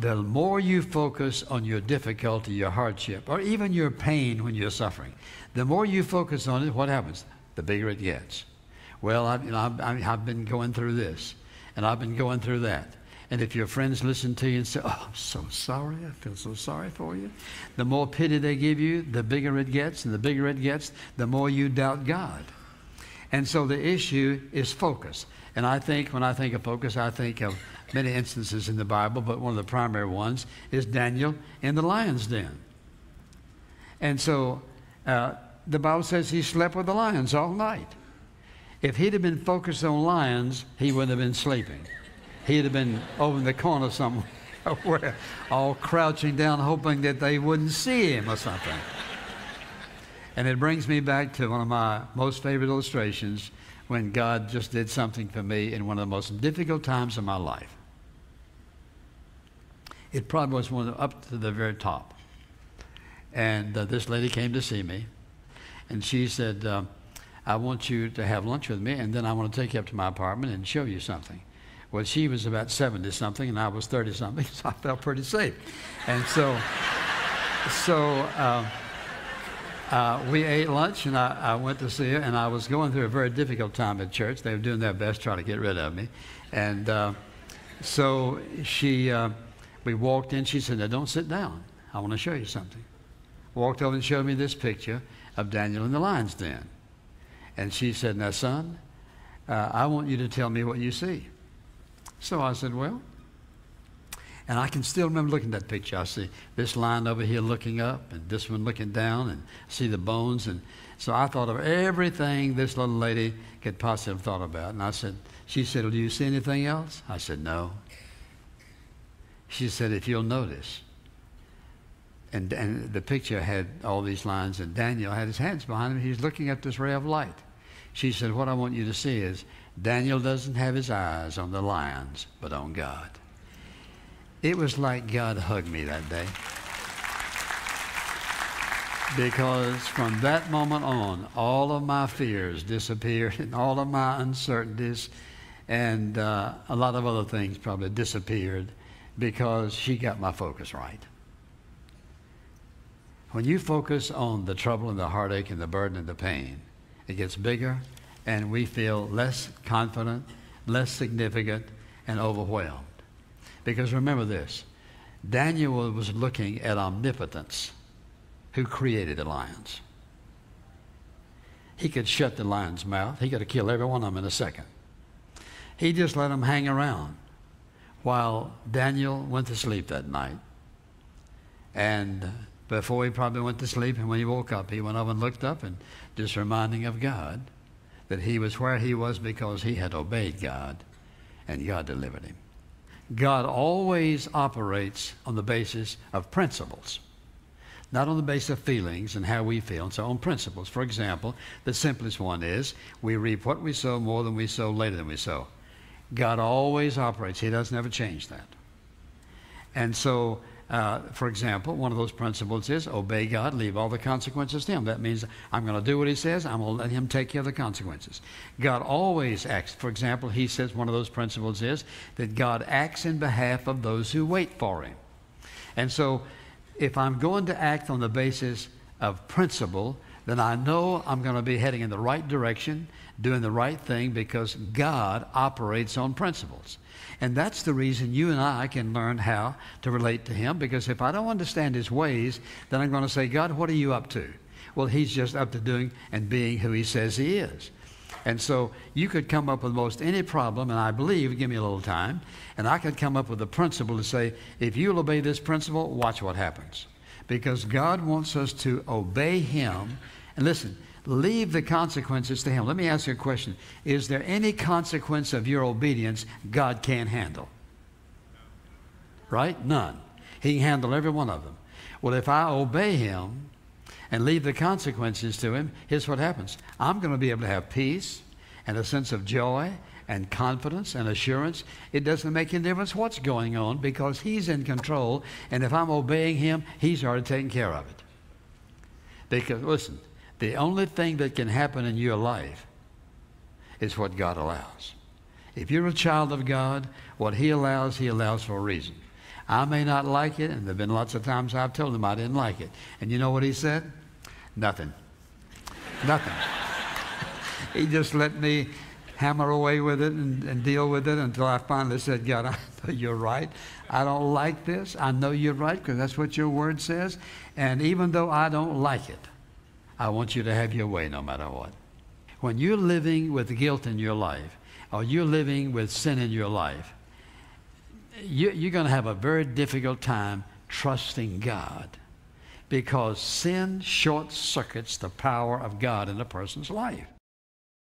the more you focus on your difficulty, your hardship, or even your pain when you're suffering, the more you focus on it, what happens? The bigger it gets. Well, I've, you know, I've, I've been going through this, and I've been going through that. And if your friends listen to you and say, Oh, I'm so sorry, I feel so sorry for you, the more pity they give you, the bigger it gets, and the bigger it gets, the more you doubt God. And so the issue is focus. And I think, when I think of focus, I think of many instances in the Bible, but one of the primary ones is Daniel in the lion's den. And so uh, the Bible says he slept with the lions all night. If he'd have been focused on lions, he wouldn't have been sleeping. He'd have been over in the corner somewhere, all crouching down, hoping that they wouldn't see him or something. And it brings me back to one of my most favorite illustrations when God just did something for me in one of the most difficult times of my life. It probably was one up to the very top. And uh, this lady came to see me, and she said, uh, I want you to have lunch with me, and then I want to take you up to my apartment and show you something. Well, she was about 70 something, and I was 30 something, so I felt pretty safe. And so, so uh, uh, we ate lunch, and I, I, went to see her, and I was going through a very difficult time at church. They were doing their best trying to get rid of me. And uh, so she uh, we walked in. She said, Now don't sit down. I want to show you something. Walked over and showed me this picture of Daniel in the lion's den. And she said, Now, son, uh, I want you to tell me what you see. So I said, Well, and I can still remember looking at that picture. I see this lion over here looking up, and this one looking down, and see the bones. And so I thought of everything this little lady could possibly have thought about. And I said, She said, Do you see anything else? I said, No. She said, if you'll notice, and, and the picture had all these lines, and Daniel had his hands behind him. He's looking at this ray of light. She said, What I want you to see is Daniel doesn't have his eyes on the lions, but on God. It was like God hugged me that day. Because from that moment on, all of my fears disappeared and all of my uncertainties and uh, a lot of other things probably disappeared because she got my focus right. When you focus on the trouble and the heartache and the burden and the pain, it gets bigger and we feel less confident, less significant, and overwhelmed. Because remember this Daniel was looking at omnipotence, who created the lions. He could shut the lion's mouth, he could have killed every one of them in a second. He just let them hang around while Daniel went to sleep that night. And before he probably went to sleep, and when he woke up, he went up and looked up and just reminding of God that he was where he was because he had obeyed God and God delivered him. God always operates on the basis of principles, not on the basis of feelings and how we feel, and so on principles. For example, the simplest one is we reap what we sow more than we sow later than we sow. God always operates. He doesn't ever change that. And so, uh, for example, one of those principles is obey God, leave all the consequences to Him. That means I'm going to do what He says, I'm going to let Him take care of the consequences. God always acts. For example, He says one of those principles is that God acts in behalf of those who wait for Him. And so, if I'm going to act on the basis of principle, then I know I'm going to be heading in the right direction doing the right thing because God operates on principles. And that's the reason you and I can learn how to relate to Him because if I don't understand His ways, then I'm going to say, God, what are you up to? Well, He's just up to doing and being who He says He is. And so you could come up with most any problem, and I believe, give me a little time, and I could come up with a principle to say, if you'll obey this principle, watch what happens. Because God wants us to obey Him. And listen, leave the consequences to Him. Let me ask you a question Is there any consequence of your obedience God can't handle? Right? None. He can handle every one of them. Well, if I obey Him and leave the consequences to Him, here's what happens I'm going to be able to have peace and a sense of joy and confidence and assurance. It doesn't make any difference what's going on because He's in control. And if I'm obeying Him, He's already taken care of it. Because, listen, the only thing that can happen in your life is what God allows. If you're a child of God, what He allows, He allows for a reason. I may not like it, and there have been lots of times I've told him I didn't like it. And you know what he said? Nothing. Nothing. he just let me hammer away with it and, and, deal with it until I finally said, God, I know you're right. I don't like this. I know you're right because that's what your word says. And even though I don't like it, I want you to have your way no matter what. When you're living with guilt in your life, or you're living with sin in your life, you, you're going to have a very difficult time trusting God because sin short circuits the power of God in a person's life.